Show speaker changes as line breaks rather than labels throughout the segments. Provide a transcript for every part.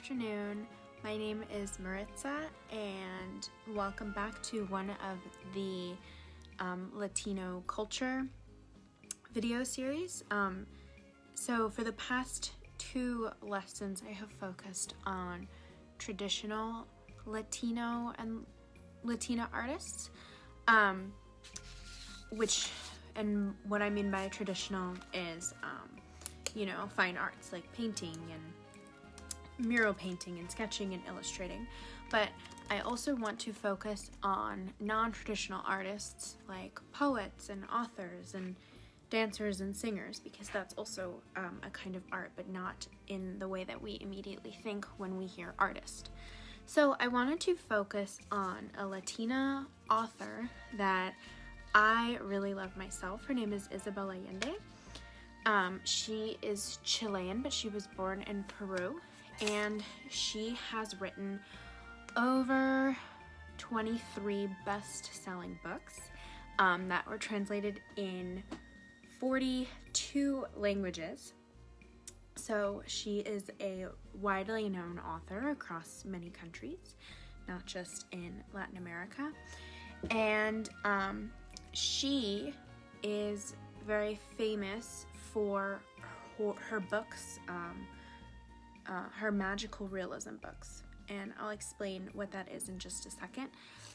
afternoon. My name is Maritza, and welcome back to one of the um, Latino culture video series. Um, so, for the past two lessons, I have focused on traditional Latino and Latina artists, um, which, and what I mean by traditional is, um, you know, fine arts like painting and mural painting and sketching and illustrating, but I also want to focus on non traditional artists like poets and authors and dancers and singers because that's also um, a kind of art, but not in the way that we immediately think when we hear artist. So I wanted to focus on a Latina author that I really love myself. Her name is Isabel Allende. Um, she is Chilean, but she was born in Peru and she has written over 23 best selling books um, that were translated in 42 languages. So she is a widely known author across many countries, not just in Latin America. And um, she is very famous for her, her books. Um, uh, her magical realism books. And I'll explain what that is in just a second.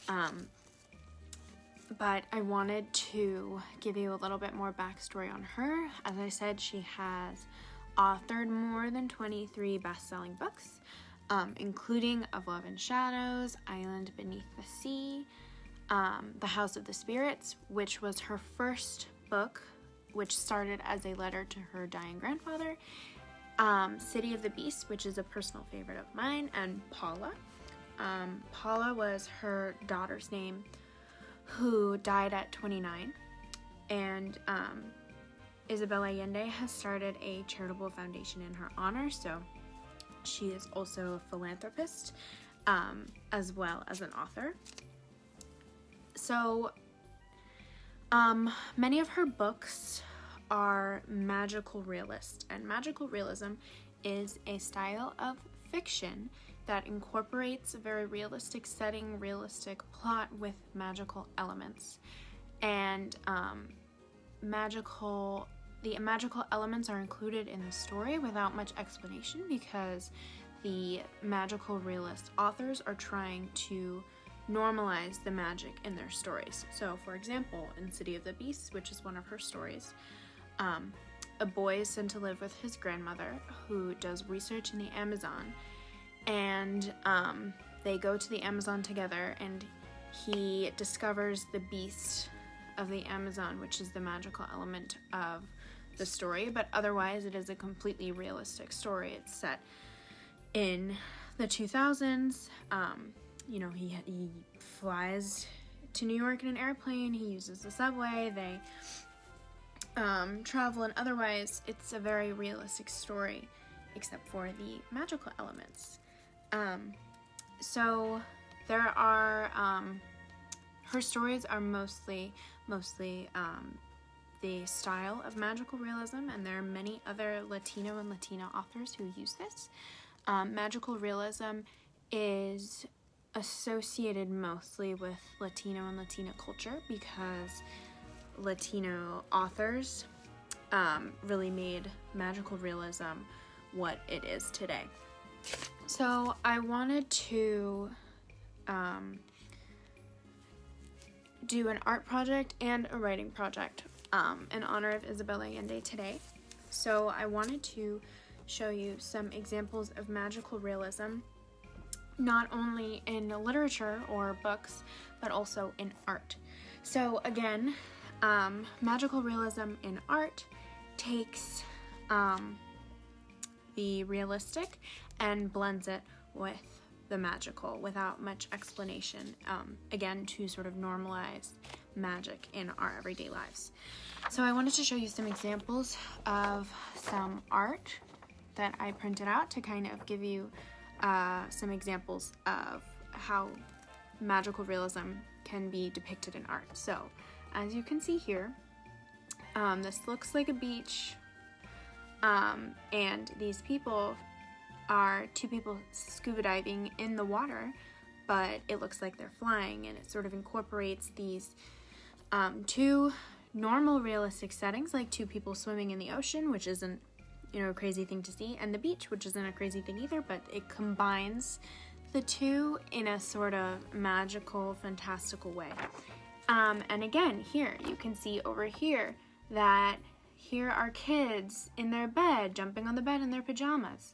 Um, but I wanted to give you a little bit more backstory on her. As I said, she has authored more than 23 best selling books, um, including Of Love and Shadows, Island Beneath the Sea, um, The House of the Spirits, which was her first book, which started as a letter to her dying grandfather, um, City of the Beast, which is a personal favorite of mine, and Paula. Um, Paula was her daughter's name, who died at 29, and um, Isabel Allende has started a charitable foundation in her honor, so she is also a philanthropist um, as well as an author. So, um, many of her books are magical realist, and magical realism is a style of fiction that incorporates a very realistic setting, realistic plot with magical elements. And um, magical, the magical elements are included in the story without much explanation because the magical realist authors are trying to normalize the magic in their stories. So, for example, in City of the Beasts, which is one of her stories, um, a boy is sent to live with his grandmother who does research in the Amazon, and um, they go to the Amazon together, and he discovers the beast of the Amazon, which is the magical element of the story, but otherwise, it is a completely realistic story. It's set in the 2000s. Um, you know, he, he flies to New York in an airplane, he uses the subway, they um, travel, and otherwise, it's a very realistic story, except for the magical elements. Um, so there are um, her stories are mostly mostly um, the style of magical realism, and there are many other Latino and Latina authors who use this. Um, magical realism is associated mostly with Latino and Latina culture because Latino authors um, really made magical realism what it is today. So I wanted to um, do an art project and a writing project um, in honor of Isabel Allende today. So I wanted to show you some examples of magical realism, not only in literature or books, but also in art. So again, um, magical realism in art takes um, the realistic and blends it with the magical without much explanation, um, again, to sort of normalize magic in our everyday lives. So I wanted to show you some examples of some art that I printed out to kind of give you uh, some examples of how magical realism can be depicted in art. So as you can see here, um, this looks like a beach, um, and these people are two people scuba diving in the water, but it looks like they're flying, and it sort of incorporates these um, two normal realistic settings, like two people swimming in the ocean, which isn't you know a crazy thing to see, and the beach, which isn't a crazy thing either, but it combines the two in a sort of magical, fantastical way. Um, and again, here you can see over here that here are kids in their bed, jumping on the bed in their pajamas.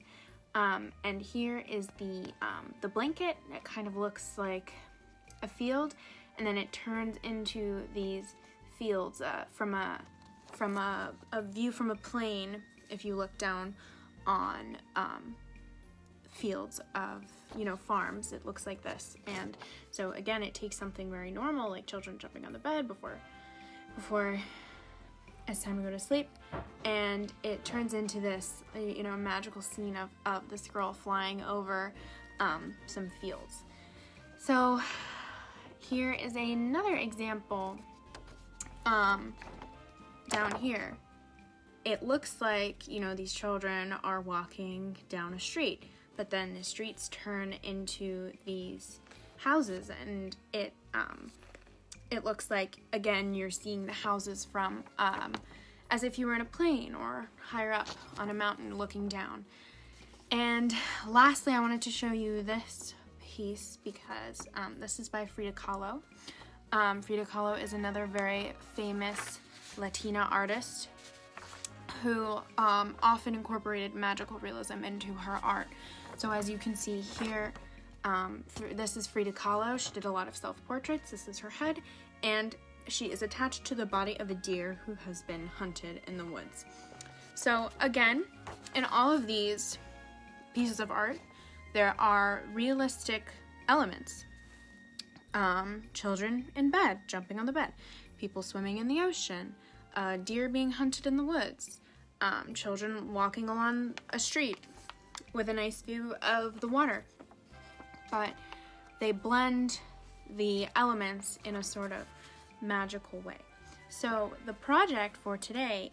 Um, and here is the, um, the blanket. It kind of looks like a field, and then it turns into these fields uh, from a from a, a view from a plane. If you look down on um, fields of you know farms, it looks like this. And so again, it takes something very normal, like children jumping on the bed before before it's time to go to sleep. And it turns into this you know magical scene of, of this girl flying over um, some fields. So here is another example um, down here. It looks like you know these children are walking down a street but then the streets turn into these houses and it um, it looks like, again, you're seeing the houses from um, as if you were in a plane or higher up on a mountain looking down. And lastly, I wanted to show you this piece because um, this is by Frida Kahlo. Um, Frida Kahlo is another very famous Latina artist who um, often incorporated magical realism into her art. So as you can see here, um, this is Frida Kahlo. She did a lot of self-portraits. This is her head, and she is attached to the body of a deer who has been hunted in the woods. So again, in all of these pieces of art, there are realistic elements. Um, children in bed, jumping on the bed, people swimming in the ocean, uh, deer being hunted in the woods, um, children walking along a street with a nice view of the water. But they blend the elements in a sort of magical way. So the project for today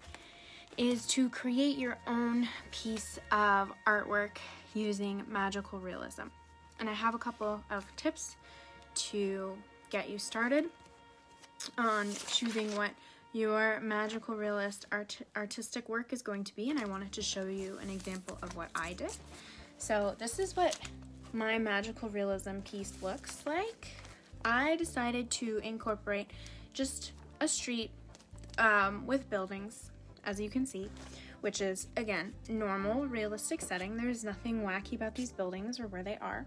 is to create your own piece of artwork using magical realism. And I have a couple of tips to get you started on choosing what your magical realist art artistic work is going to be and I wanted to show you an example of what I did. So this is what my magical realism piece looks like. I decided to incorporate just a street um, with buildings, as you can see, which is, again, normal, realistic setting. There's nothing wacky about these buildings or where they are.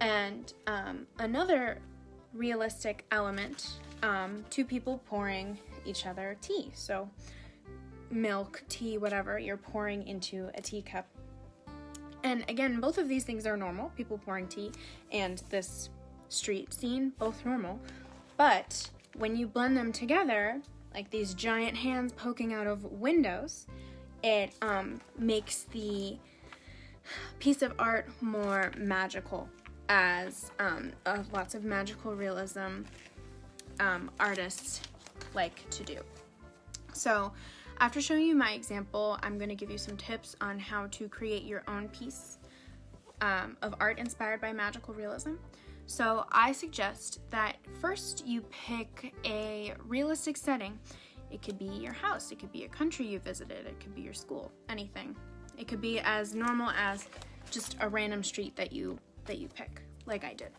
And um, another realistic element, um, two people pouring each other tea. So milk, tea, whatever, you're pouring into a teacup. And again, both of these things are normal, people pouring tea and this street scene, both normal. But when you blend them together, like these giant hands poking out of windows, it um, makes the piece of art more magical as um, uh, lots of magical realism um, artists like to do. So after showing you my example, I'm going to give you some tips on how to create your own piece um, of art inspired by magical realism. So I suggest that first you pick a realistic setting. It could be your house, it could be a country you visited, it could be your school, anything. It could be as normal as just a random street that you that you pick, like I did.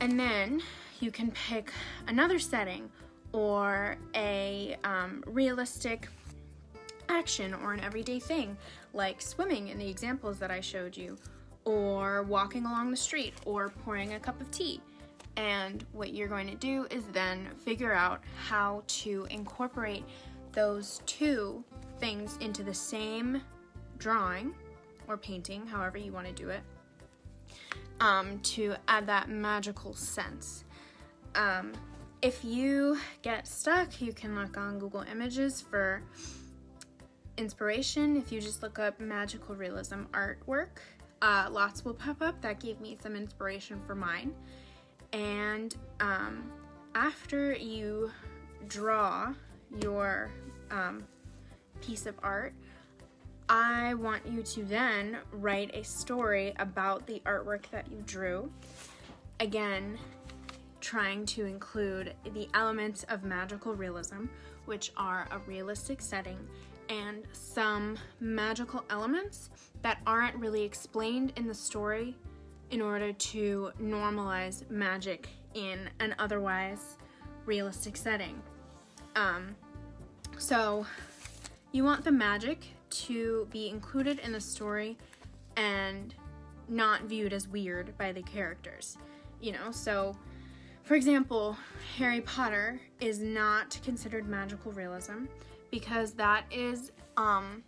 And then you can pick another setting or a um, realistic action or an everyday thing, like swimming in the examples that I showed you, or walking along the street or pouring a cup of tea. And what you're going to do is then figure out how to incorporate those two things into the same drawing or painting, however you want to do it, um, to add that magical sense. Um, if you get stuck, you can look on Google Images for inspiration. If you just look up magical realism artwork, uh, lots will pop up. That gave me some inspiration for mine. And um, after you draw your um, piece of art, I want you to then write a story about the artwork that you drew. Again, trying to include the elements of magical realism, which are a realistic setting, and some magical elements that aren't really explained in the story in order to normalize magic in an otherwise realistic setting. Um, so, you want the magic to be included in the story and not viewed as weird by the characters. You know, so for example, Harry Potter is not considered magical realism because that is um,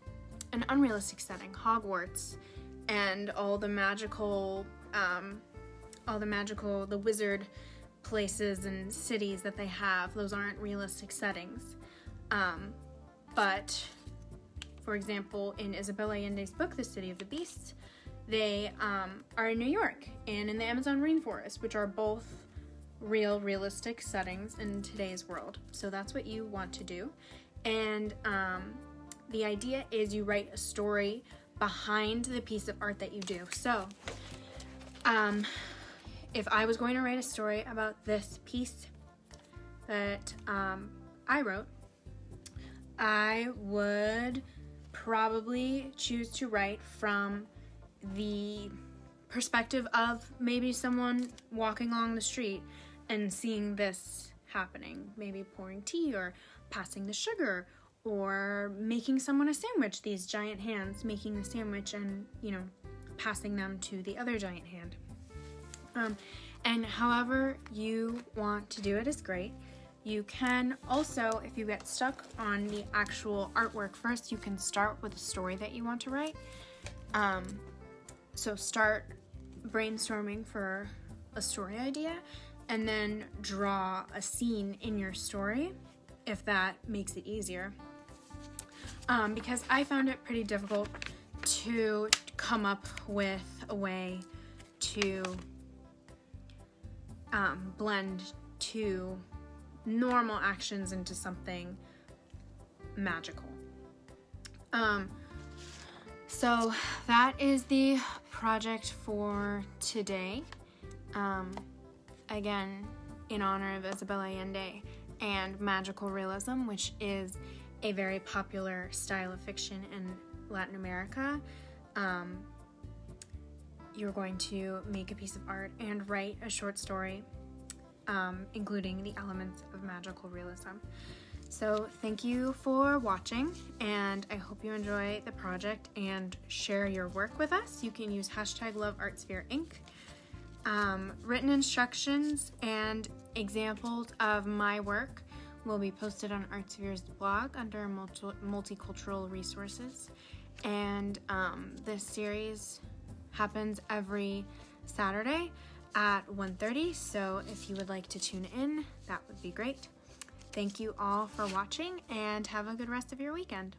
an unrealistic setting. Hogwarts and all the magical, um, all the magical, the wizard places and cities that they have, those aren't realistic settings. Um, but, for example, in Isabel Allende's book, The City of the Beasts, they um, are in New York and in the Amazon rainforest, which are both real, realistic settings in today's world. So that's what you want to do. And um, the idea is you write a story behind the piece of art that you do. So, um, if I was going to write a story about this piece that um, I wrote, I would probably choose to write from the perspective of maybe someone walking along the street and seeing this happening, maybe pouring tea or passing the sugar or making someone a sandwich, these giant hands making the sandwich and, you know, passing them to the other giant hand. Um, and however you want to do it is great. You can also, if you get stuck on the actual artwork first, you can start with a story that you want to write. Um, so start brainstorming for a story idea and then draw a scene in your story if that makes it easier. Um, because I found it pretty difficult to come up with a way to um, blend two normal actions into something magical. Um, so that is the project for today. Um, again, in honor of Isabel Allende and magical realism, which is a very popular style of fiction in Latin America. Um, you're going to make a piece of art and write a short story, um, including the elements of magical realism. So, thank you for watching, and I hope you enjoy the project and share your work with us. You can use hashtag LoveArtsphereInc. Um, written instructions and examples of my work will be posted on Artsphere's blog under multi- multicultural resources. And um, this series happens every Saturday at 1.30, so if you would like to tune in, that would be great. Thank you all for watching and have a good rest of your weekend.